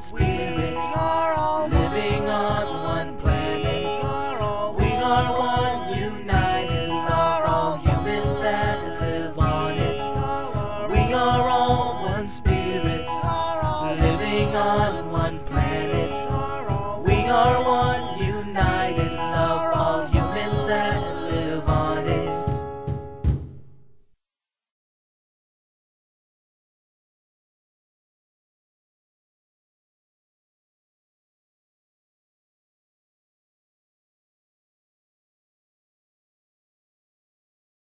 spirit, living on one planet. We are one, united, all humans that live on it. We are all one spirit, living on one planet.